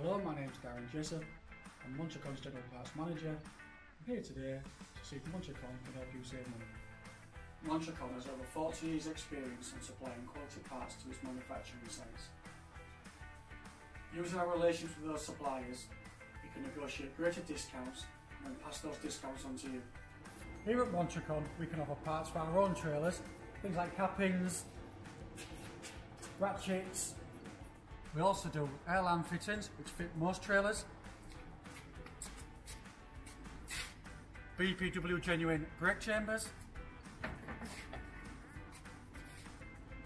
Hello, my name is Darren Jessup. I'm Montracon's General Parts Manager. I'm here today to see if Montracon can help you save money. Montracon has over 40 years experience in supplying quality parts to its manufacturing sites. Using our relations with those suppliers, we can negotiate greater discounts and then pass those discounts on to you. Here at Montracon, we can offer parts for our own trailers, things like cappings, ratchets. We also do air lamp fittings, which fit most trailers. BPW genuine brake chambers.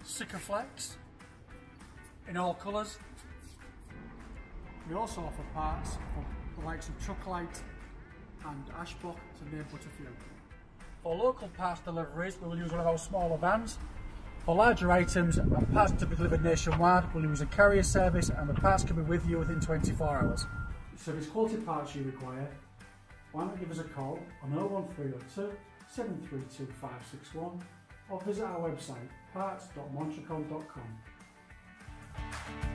Sikaflex in all colours. We also offer parts for the likes of Trucklite and Ashbrook to name but a few. For local parts deliveries, we will use one of our smaller vans. For larger items and parts to be delivered nationwide, we'll use a carrier service and the parts can be with you within 24 hours. So if it's quality parts you require, why not give us a call on 01302 732 561 or visit our website parts.montracon.com.